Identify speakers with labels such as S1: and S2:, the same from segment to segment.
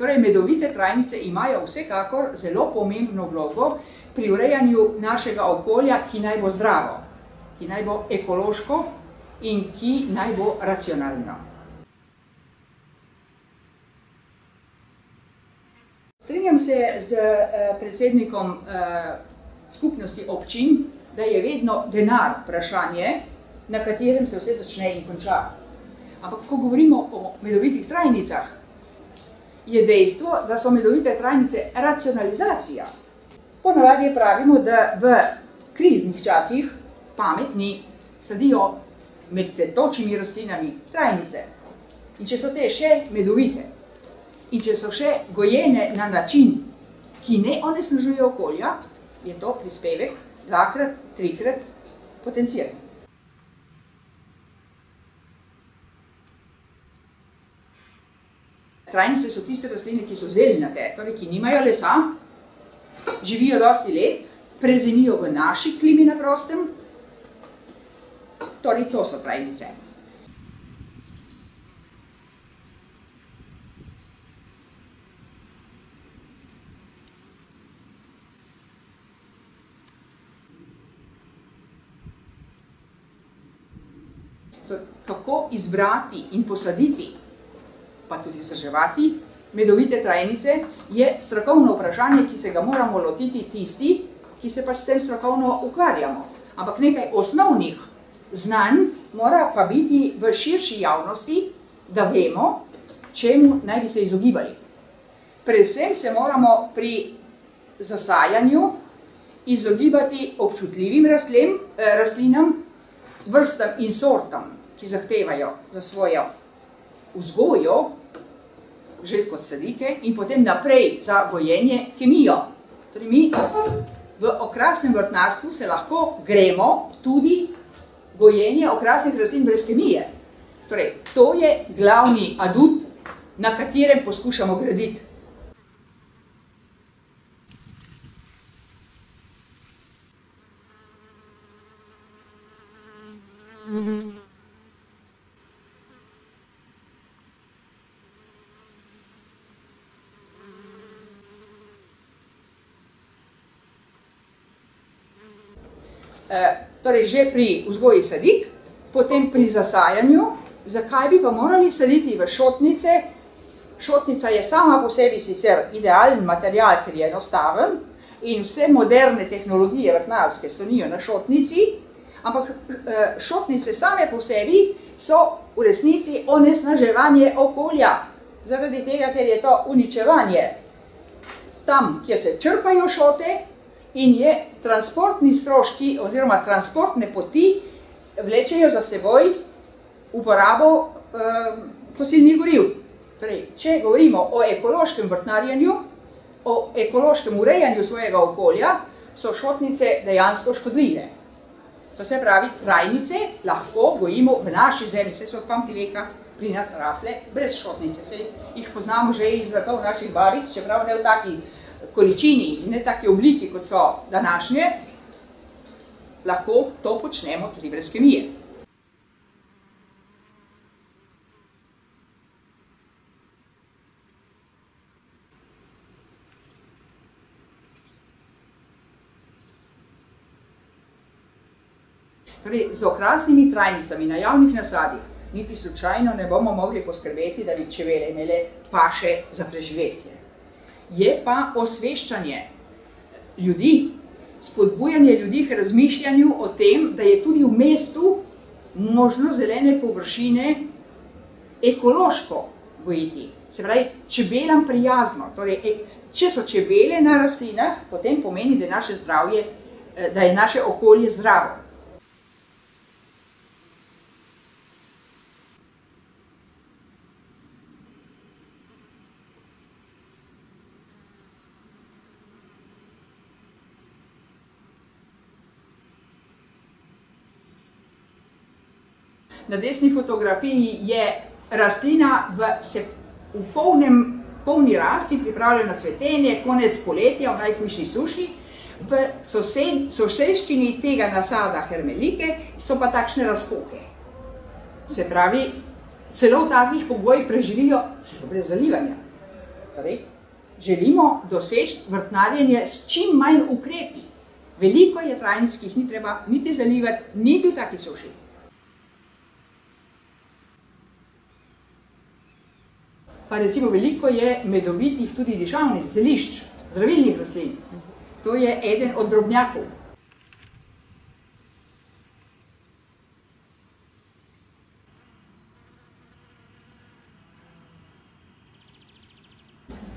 S1: Torej, medovite trajnice imajo vsekakor zelo pomembno vlogo pri urejanju našega okolja, ki naj bo zdravo, ki naj bo ekološko in ki naj bo racionalno. Strinjam se z predsednikom skupnosti občin, da je vedno denar vprašanje, na katerem se vse začne in konča. Ampak ko govorimo o medovitih trajnicah, je dejstvo, da so medovite trajnice racionalizacija. Ponavadi pravimo, da v kriznih časih pametni sadijo med cvetočimi rastlinami trajnice. In če so te še medovite in če so še gojene na način, ki ne onesnažuje okolja, je to prispevek dvakrat, trikrat potenciran. Trajnice so tiste rastline, ki so zeljnate, torej ki nimajo lesa, živijo dosti let, prezimijo v naši klimi na prostem, torej to so trajnice. Kako izbrati in posaditi, pa tudi vzdrževati medovite trajnice, je strokovno vprašanje, ki se ga moramo lotiti tisti, ki se pač s tem strokovno ukvarjamo. Ampak nekaj osnovnih znanj mora pa biti v širši javnosti, da vemo, čemu naj bi se izogibali. Predvsem se moramo pri zasajanju izogibati občutljivim rastlinam, vrstam in sortam, ki zahtevajo za svojo vzgojo že kot sadike in potem naprej za gojenje kemijo. Torej mi v okrasnem vrtnarstvu se lahko gremo tudi gojenje okrasnih rastlin brez kemije. Torej, to je glavni adut, na katerem poskušamo graditi. Torej, že pri vzgoji sadik, potem pri zasajanju, zakaj bi pa morali saditi v šotnice? Šotnica je sama po sebi sicer idealen material, ker je enostaven in vse moderne tehnologije vrtnarske slonijo na šotnici, ampak šotnice same po sebi so v resnici onesnaževanje okolja, zaradi tega, ker je to uničevanje. Tam, kjer se črpajo šote in je transportni stroški oziroma transportne poti vlečejo za seboj uporabo fosilnih goriv. Torej, če govorimo o ekološkem vrtnarjenju, o ekološkem urejanju svojega okolja, so šotnice dejansko škodljive. To se pravi, trajnice lahko gojimo v naši zemlji, saj so od pamtiveka pri nas rasle brez šotnice, saj jih poznamo že iz vekov naših babic, čeprav ne v taki količini in ne taki obliki, kot so današnje, lahko to počnemo tudi brez kemije. Torej, z okrasnimi trajnicami na javnih nasadih niti slučajno ne bomo mogli poskrbeti, da bi čebele imele paše za preživetje. Je pa osveščanje ljudi, spodbujanje ljudi k razmišljanju o tem, da je tudi v mestu možno zelene površine ekološko gojiti. Se pravi, čebelam prijazno. Torej, če so čebele na rastlinah, potem pomeni, da je naše zdravje, da je naše okolje zdravo. Na desni fotografiji je rastlina v v polnem, polni rasti, pripravljena na cvetenje, konec poletja, v najhujši suši. V soseščini tega nasada hermelike so pa takšne razpoke. Se pravi, celo v takih pogojih preživijo celo brez zalivanja. Torej, želimo doseči vrtnarjenje s čim manj ukrepi. Veliko je trajnic, ki jih ni treba niti zalivati, niti v taki suši. Pa recimo veliko je medovitih tudi dišavnih, zelišč, zdravilnih rastlin. To je eden od drobnjakov.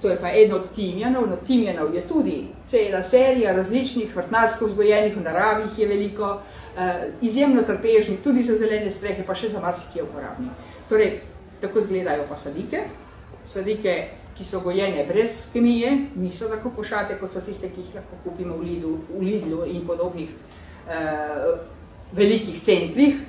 S1: To je pa eno od timjanov, no timjanov je tudi cela serija različnih vrtnarsko vzgojenih, v naravi je veliko, eh, izjemno trpežni, tudi za zelene strehe, pa še za marsikje uporabni. Torej, tako izgledajo pa sadike. Sadike, ki so gojene brez kemije, niso tako pošate, kot so tiste, ki jih lahko kupimo v Lidlu, v Lidlu in podobnih eh, velikih centrih,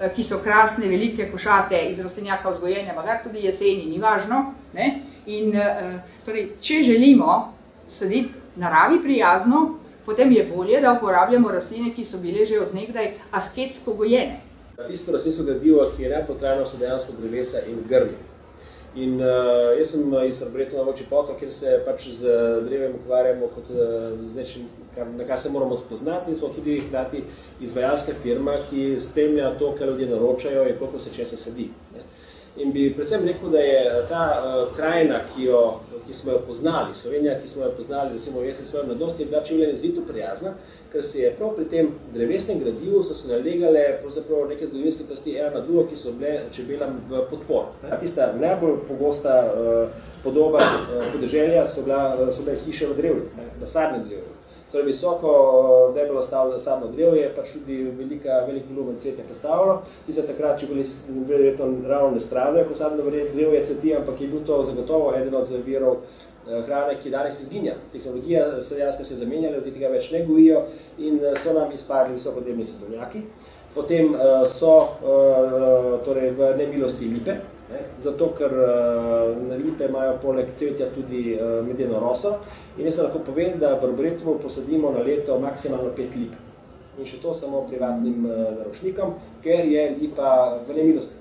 S1: eh, ki so krasne, velike košate iz rastlinjaka vzgojenja, magar tudi jeseni, ni važno. Ne? In eh, torej, če želimo saditi naravi prijazno, potem je bolje, da uporabljamo rastline, ki so bile že od nekdaj asketsko gojene.
S2: Tisto rastlinsko gradivo, ki je najpotrajno, so dejansko drevesa in grmi. In uh, jaz sem iz Arboretuma v Čipoto, kjer se pač z drevem ukvarjamo kot uh, z nečim, kar, na kar se moramo spoznati in smo tudi hkrati izvajalska firma, ki spremlja to, kar ljudje naročajo in koliko se česa sedi. Ne. In bi predvsem rekel, da je ta uh, krajina, ki, jo, ki smo jo poznali, Slovenija, ki smo jo poznali, recimo v jesen svojo mladosti, je bila čivljenje zitu prijazna, ker se je prav pri tem drevesnem gradivu so se nalegale pravzaprav neke zgodovinske plasti ena na drugo, ki so bile čebelam v podpor. Tista najbolj pogosta uh, podoba uh, podeželja so, bila, so bile hiše v drevju, v sadnem drevju. Torej visoko debelo stavljeno sadno drevje, pač tudi velika, velik volumen cvet je postavljeno. Ti se takrat, če bili, bili verjetno ravno ne stradajo, ko sadno drevje cveti, ampak je bil to zagotovo eden od virov Eh, hrane, ki danes izginja. Tehnologija sadjanska se je zamenjala, ljudje tega več ne gojijo in eh, so nam izpadli visokodebni sadovnjaki. Potem uh, so torej v nemilosti lipe, zato ker uh, lipe imajo poleg cvetja tudi uh, medeno roso in jaz lahko povem, da v arboretumu posadimo na leto maksimalno pet lip. In še to samo privatnim uh, naročnikom, ker je lipa v nemilosti.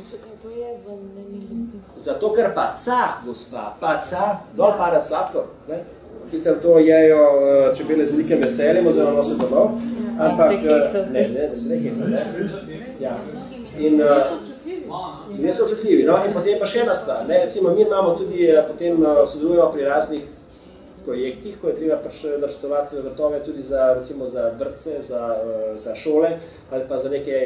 S3: Zakaj to je v nemilosti?
S2: Zato, ker paca, gospa, paca, dol pada sladkor. Ne? Sicer to jejo čebele z velikim veseljem oziroma nosijo domov,
S3: Ja,
S2: ampak eh, ne, ne, se ne heca, ne. Ja. In uh, ljudje so občutljivi. No? In potem pa še ena stvar. Ne? Recimo, mi imamo tudi, eh, potem uh, sodelujemo pri raznih projektih, ko je treba pač načrtovati vrtove tudi za, recimo, za vrtce, za, za šole ali pa za neke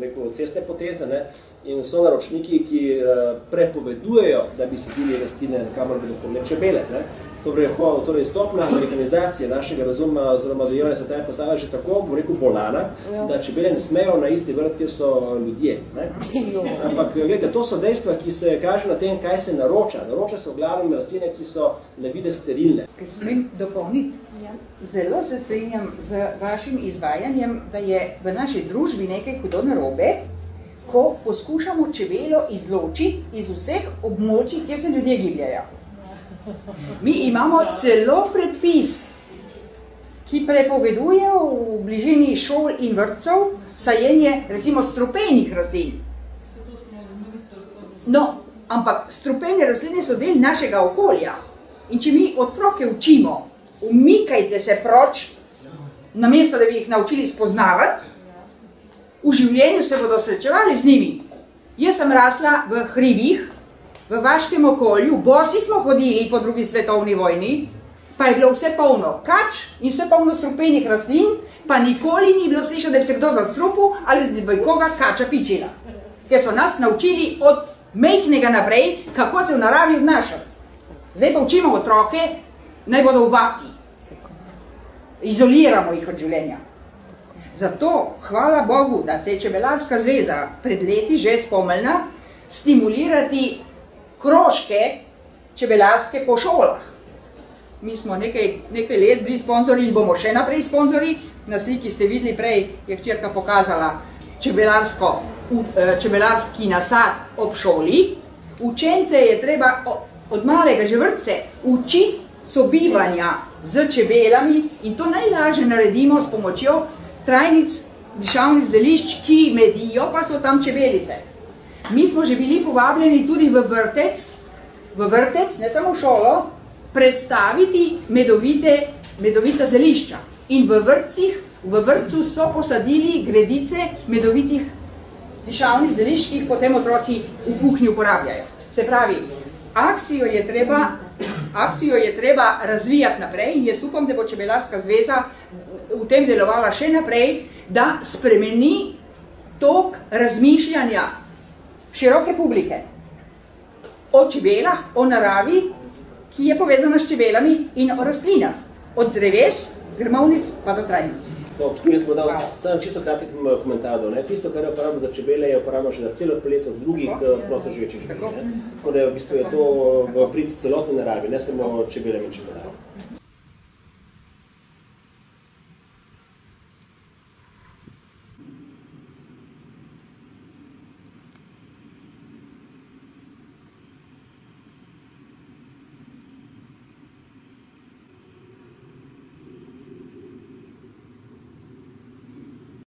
S2: neko cestne poteze. Ne? In so naročniki, ki prepovedujejo, da bi sedili rastline, kamor bodo hodile čebele. Ne? Torej, ho, torej stopna amerikanizacije našega razuma oziroma dojevanja sveta je postala že tako, bom rekel, bolana,
S3: Ja.
S2: da čebele ne smejo na isti vrt, kjer so ljudje. Ne? Ampak, gledajte, to so dejstva, ki se kaže na tem, kaj se naroča. Naroča se v glavnem rastline, ki so na vide sterilne.
S1: Ker smem dopolniti.
S3: Ja.
S1: Zelo se strinjam z vašim izvajanjem, da je v naši družbi nekaj hudo narobe, ko poskušamo čebelo izločiti iz vseh območij, kjer se ljudje gibljajo. Mi imamo celo predpis, ki prepoveduje v bližini šol in vrtcev sajenje recimo strupenih rastlin. No, ampak strupene rastline so del našega okolja. In če mi otroke učimo, umikajte se proč, namesto da bi jih naučili spoznavati, v življenju se bodo srečevali z njimi. Jaz sem rasla v hribih, v vaškem okolju, bosi smo hodili po drugi svetovni vojni, pa je bilo vse polno kač in vse polno strupenih rastlin, pa nikoli ni bilo slišati, da bi se kdo zastrupil ali da bi koga kača pičila. Ker so nas naučili od mehkega naprej, kako se v naravi obnašati. Zdaj pa učimo otroke, naj bodo vati. Izoliramo jih od življenja. Zato, hvala Bogu, da se je Čebelarska zveza pred leti že spomnila stimulirati krožke čebelarske po šolah. Mi smo nekaj, nekaj let bili sponzori in bomo še naprej sponzori. Na sliki ste videli prej, je hčerka pokazala čebelarsko, eh, čebelarski nasad ob šoli. Učence je treba od malega že vrtce učiti sobivanja z čebelami in to najlažje naredimo s pomočjo trajnic, dišavnih zelišč, ki medijo, pa so tam čebelice. Mi smo že bili povabljeni tudi v vrtec, v vrtec, ne samo v šolo, predstaviti medovite, medovita zelišča. In v vrtcih, v vrtcu so posadili gredice medovitih dišavnih zelišč, ki jih potem otroci v kuhinji uporabljajo. Se pravi, akcijo je treba, akcijo je treba razvijati naprej in jaz upam, da bo Čebelarska zveza v tem delovala še naprej, da spremeni tok razmišljanja široke publike o čebelah, o naravi, ki je povezana s čebelami in o rastlinah, od dreves, grmovnic pa do trajnic.
S2: No, tukaj bom dal samo čisto kratek komentar. Ne? Tisto, kar je uporabljeno za čebele, je uporabljeno še za celo paleto drugih prosto živečih živali. Tako da v bistvu je to v prid celotne naravi, ne samo čebele in čebelare.